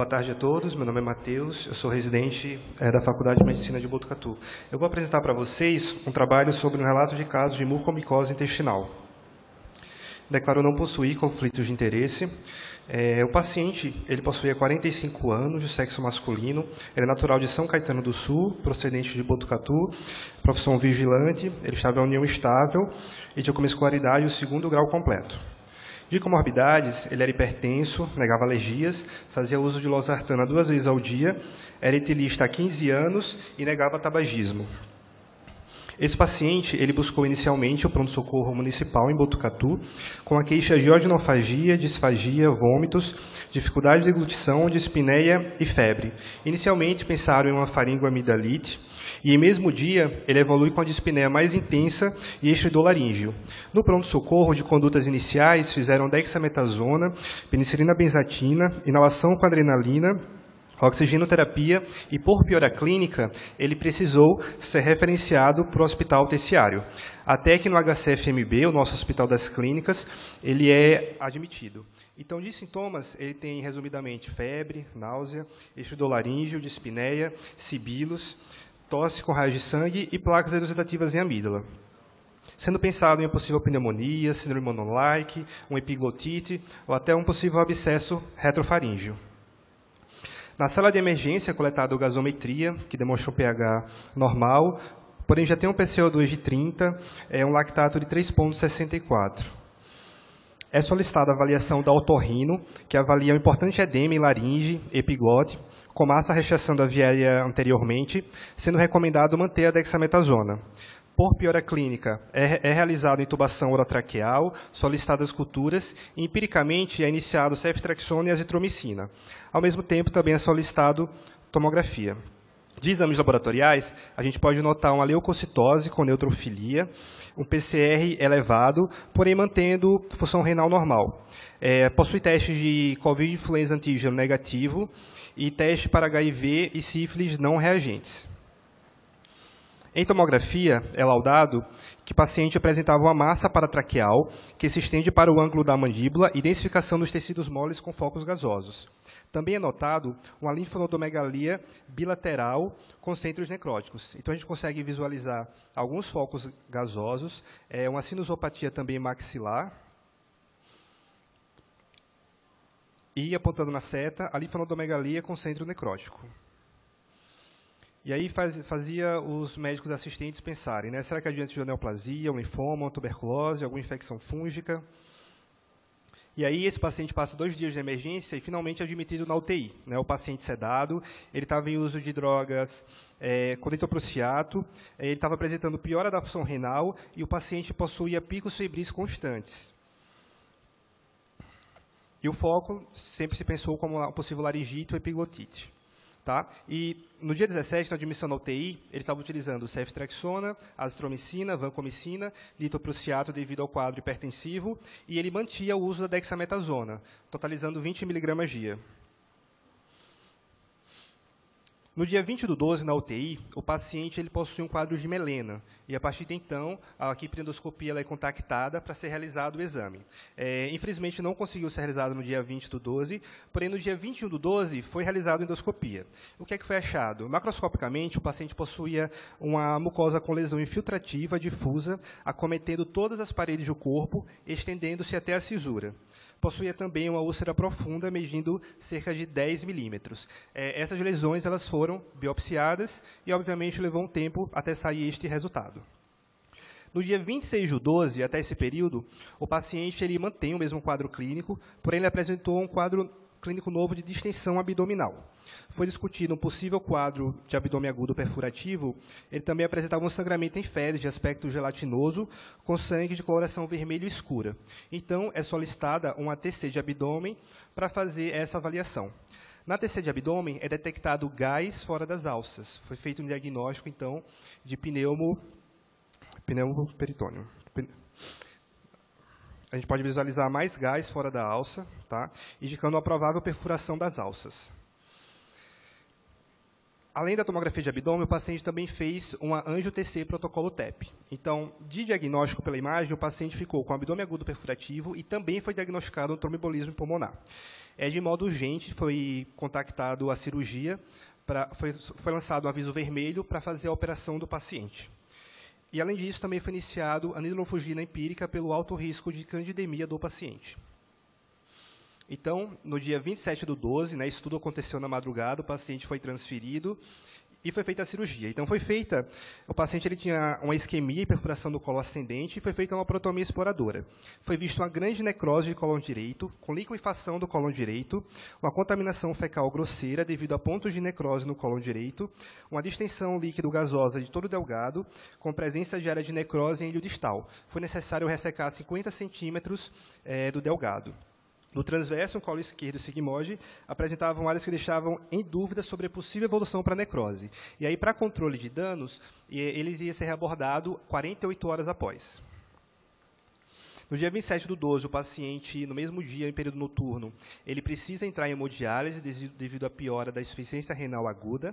Boa tarde a todos, meu nome é Matheus, eu sou residente é, da Faculdade de Medicina de Botucatu. Eu vou apresentar para vocês um trabalho sobre um relato de casos de mucormicose intestinal. Declaro não possuir conflitos de interesse. É, o paciente, ele possuía 45 anos, de sexo masculino, ele é natural de São Caetano do Sul, procedente de Botucatu, profissão vigilante, ele estava em união estável e tinha como escolaridade o segundo grau completo. De comorbidades, ele era hipertenso, negava alergias, fazia uso de losartana duas vezes ao dia, era etilista há 15 anos e negava tabagismo. Esse paciente, ele buscou inicialmente o pronto-socorro municipal em Botucatu, com a queixa de odinofagia, disfagia, vômitos, dificuldade de deglutição, dispneia e febre. Inicialmente pensaram em uma faringoamidalite, e, em mesmo dia, ele evolui com a dispneia mais intensa e estridolaríngeo. No pronto-socorro de condutas iniciais, fizeram dexametasona, penicilina benzatina, inalação com adrenalina, oxigenoterapia e, por piora clínica, ele precisou ser referenciado para o hospital terciário. Até que no HCFMB, o nosso hospital das clínicas, ele é admitido. Então, de sintomas, ele tem, resumidamente, febre, náusea, eixo dolaríngeo, dispneia, sibilos, tosse com raio de sangue e placas elucidativas em amígdala. Sendo pensado em uma possível pneumonia, síndrome monolike, um epiglotite ou até um possível abscesso retrofaríngeo. Na sala de emergência, coletado gasometria, que demonstra um pH normal, porém já tem um PCO2 de 30, é um lactato de 3,64. É solicitada a avaliação da otorrino, que avalia o importante edema em laringe, epiglote, com massa rechaçando a viária anteriormente, sendo recomendado manter a dexametasona. Por piora clínica, é, é realizada intubação orotraqueal, solicitadas culturas, e empiricamente é iniciado ceftriaxona e azitromicina. Ao mesmo tempo, também é solicitado tomografia. De exames laboratoriais, a gente pode notar uma leucocitose com neutrofilia, um PCR elevado, porém mantendo função renal normal. É, possui teste de Covid-influenza antígeno negativo e teste para HIV e sífilis não reagentes. Em tomografia, é laudado que o paciente apresentava uma massa paratraqueal que se estende para o ângulo da mandíbula e densificação dos tecidos moles com focos gasosos. Também é notado uma linfonodomegalia bilateral com centros necróticos. Então, a gente consegue visualizar alguns focos gasosos, é, uma sinusopatia também maxilar, e, apontando na seta, a linfonodomegalia com centro necrótico. E aí faz, fazia os médicos assistentes pensarem, né, será que é diante de neoplasia, um linfoma, uma tuberculose, alguma infecção fúngica? E aí esse paciente passa dois dias de emergência e finalmente é admitido na UTI. Né, o paciente sedado, ele estava em uso de drogas é, ditoprociato, é, ele estava apresentando piora da função renal e o paciente possuía picos febris constantes. E o foco sempre se pensou como possível laringite ou epiglotite. Tá? E no dia 17, na admissão na UTI, ele estava utilizando ceftriaxona, azitromicina, vancomicina, litoprusiato devido ao quadro hipertensivo, e ele mantinha o uso da dexametasona, totalizando 20 mg dia. No dia 20 do 12, na UTI, o paciente ele possui um quadro de melena, e a partir de então, a equipe endoscopia é contactada para ser realizado o exame. É, infelizmente, não conseguiu ser realizado no dia 20 do 12, porém, no dia 21 do 12, foi realizada a endoscopia. O que é que foi achado? Macroscopicamente, o paciente possuía uma mucosa com lesão infiltrativa, difusa, acometendo todas as paredes do corpo, estendendo-se até a cisura possuía também uma úlcera profunda, medindo cerca de 10 milímetros. É, essas lesões elas foram biopsiadas e, obviamente, levou um tempo até sair este resultado. No dia 26 do 12, até esse período, o paciente ele mantém o mesmo quadro clínico, porém ele apresentou um quadro clínico novo de distensão abdominal. Foi discutido um possível quadro de abdômen agudo perfurativo. Ele também apresentava um sangramento em fezes de aspecto gelatinoso, com sangue de coloração vermelho escura. Então, é solicitada uma TC de abdômen para fazer essa avaliação. Na TC de abdômen é detectado gás fora das alças. Foi feito um diagnóstico, então, de pneumo, pneumoperitônio. A gente pode visualizar mais gás fora da alça, tá? indicando uma provável perfuração das alças. Além da tomografia de abdômen, o paciente também fez uma angio-TC protocolo TEP. Então, de diagnóstico pela imagem, o paciente ficou com abdômen agudo perfurativo e também foi diagnosticado um tromboembolismo pulmonar. É, de modo urgente, foi contactado a cirurgia, pra, foi, foi lançado um aviso vermelho para fazer a operação do paciente. E, além disso, também foi iniciado a nidolofugina empírica pelo alto risco de candidemia do paciente. Então, no dia 27 do 12, né, isso tudo aconteceu na madrugada, o paciente foi transferido e foi feita a cirurgia. Então foi feita, o paciente ele tinha uma isquemia e perfuração do colo ascendente e foi feita uma protomia exploradora. Foi visto uma grande necrose de colo direito, com liquefação do colo direito, uma contaminação fecal grosseira devido a pontos de necrose no colo direito, uma distensão líquido gasosa de todo o delgado, com presença de área de necrose em ilho distal. Foi necessário ressecar 50 centímetros é, do delgado. No transverso, o colo esquerdo sigmoide apresentavam áreas que deixavam em dúvida sobre a possível evolução para necrose. E aí, para controle de danos, eles iam ser reabordado 48 horas após. No dia 27 do 12, o paciente, no mesmo dia, em período noturno, ele precisa entrar em hemodiálise devido à piora da insuficiência renal aguda.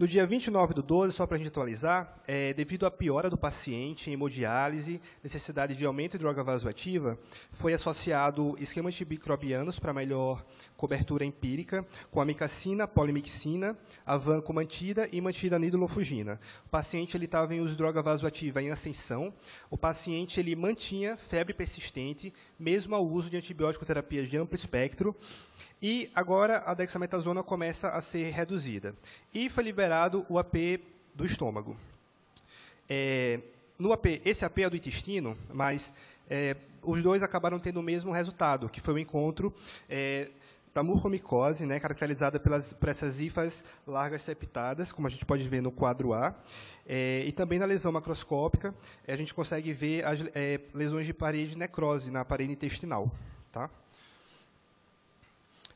No dia 29 do 12, só para a gente atualizar, é, devido à piora do paciente em hemodiálise, necessidade de aumento de droga vasoativa, foi associado esquemas antimicrobianos para melhor cobertura empírica, com amicacina, polimixina, a vanco mantida e mantida nidolofugina. O paciente estava em uso de droga vasoativa em ascensão, o paciente ele mantinha febre persistente, mesmo ao uso de antibiótico terapias de amplo espectro, e agora a dexametasona começa a ser reduzida. E foi liberado o AP do estômago. É, no AP, esse AP é do intestino, mas é, os dois acabaram tendo o mesmo resultado, que foi o encontro é, da mucormicose, né, caracterizada pelas, por essas hifas largas septadas, como a gente pode ver no quadro A, é, e também na lesão macroscópica, a gente consegue ver as é, lesões de parede necrose na parede intestinal. Tá?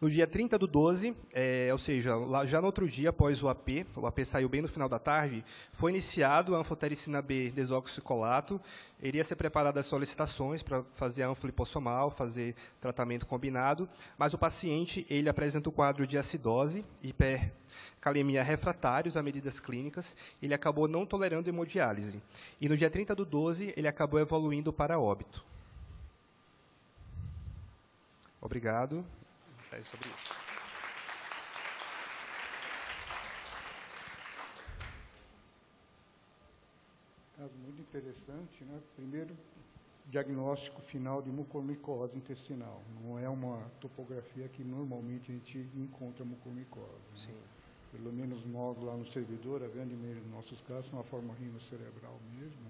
No dia 30 do 12, é, ou seja, lá, já no outro dia, após o AP, o AP saiu bem no final da tarde, foi iniciado a anfotericina B desoxicolato, iria ser preparadas as solicitações para fazer a anfolipossomal, fazer tratamento combinado, mas o paciente ele apresenta o quadro de acidose, hipercalemia refratários a medidas clínicas, ele acabou não tolerando hemodiálise. E no dia 30 do 12, ele acabou evoluindo para óbito. Obrigado. É sobre isso. Caso muito interessante, né? Primeiro, diagnóstico final de mucormicose intestinal. Não é uma topografia que normalmente a gente encontra mucormicose. Né? Pelo menos nós lá no servidor, a grande maioria dos nossos casos, uma forma rinocerebral mesmo.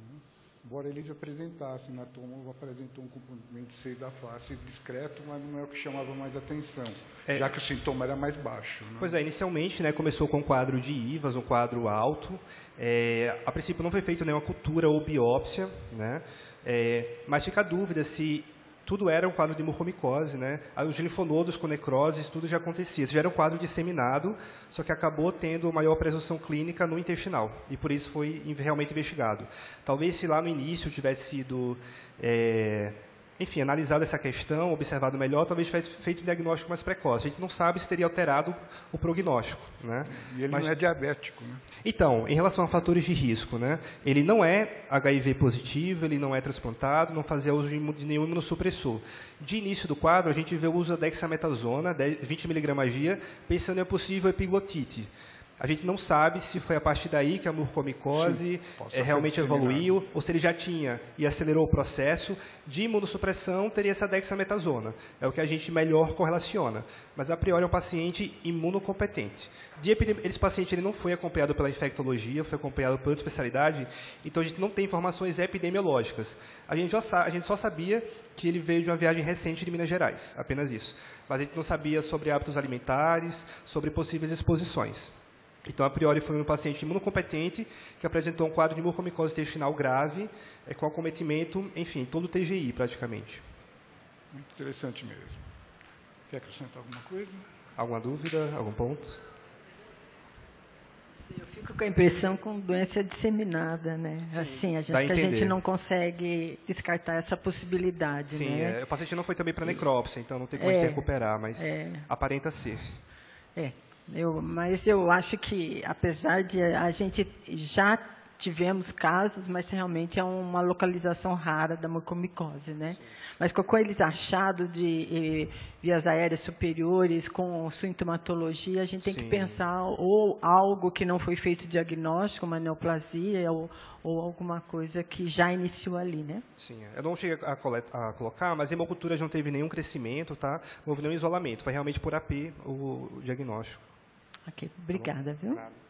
Né? embora ele apresentasse na toma, apresentou um comportamento seio da face discreto, mas não é o que chamava mais atenção, é. já que o sintoma era mais baixo. Né? Pois é, inicialmente né, começou com um quadro de IVAS, um quadro alto. É, a princípio não foi feita nenhuma cultura ou biópsia, né, é, mas fica a dúvida se tudo era um quadro de mucormicose, né? Os linfonodos com necroses, tudo já acontecia. Isso já era um quadro disseminado, só que acabou tendo maior presunção clínica no intestinal, e por isso foi realmente investigado. Talvez se lá no início tivesse sido é, enfim, analisado essa questão, observado melhor, talvez tivesse feito um diagnóstico mais precoce. A gente não sabe se teria alterado o prognóstico. Né? E ele Mas, não é diabético. Né? Então, em relação a fatores de risco, né? ele não é HIV positivo, ele não é transplantado, não fazia uso de nenhum imunossupressor. De início do quadro, a gente vê o uso da dexametasona, 20 mg dia, pensando em possível epiglotite. A gente não sabe se foi a partir daí que a mucormicose é, realmente evoluiu, ou se ele já tinha e acelerou o processo. De imunossupressão, teria essa dexametasona. É o que a gente melhor correlaciona. Mas, a priori, é um paciente imunocompetente. De esse paciente ele não foi acompanhado pela infectologia, foi acompanhado por outra especialidade, então a gente não tem informações epidemiológicas. A gente, já, a gente só sabia que ele veio de uma viagem recente de Minas Gerais, apenas isso. Mas a gente não sabia sobre hábitos alimentares, sobre possíveis exposições. Então, a priori, foi um paciente imunocompetente que apresentou um quadro de mucormicose intestinal grave, é, com acometimento, enfim, todo o TGI praticamente. Muito interessante mesmo. Quer acrescentar alguma coisa? Alguma dúvida? Algum ponto? Eu fico com a impressão com doença disseminada, né? Sim, assim, a gente, a, a gente não consegue descartar essa possibilidade, Sim, né? É, o paciente não foi também para necrópsia, então não tem como é, recuperar, mas é, aparenta ser. É, eu, mas eu acho que, apesar de a gente já tivemos casos, mas realmente é uma localização rara da mucormicose, né? Sim. Mas com eles achados de eh, vias aéreas superiores com sintomatologia, a gente tem Sim. que pensar ou algo que não foi feito diagnóstico, uma neoplasia ou, ou alguma coisa que já iniciou ali, né? Sim, eu não cheguei a, a colocar, mas a hemocultura já não teve nenhum crescimento, tá? Não houve nenhum isolamento, foi realmente por AP o diagnóstico. Ok, obrigada, tá viu? Nada.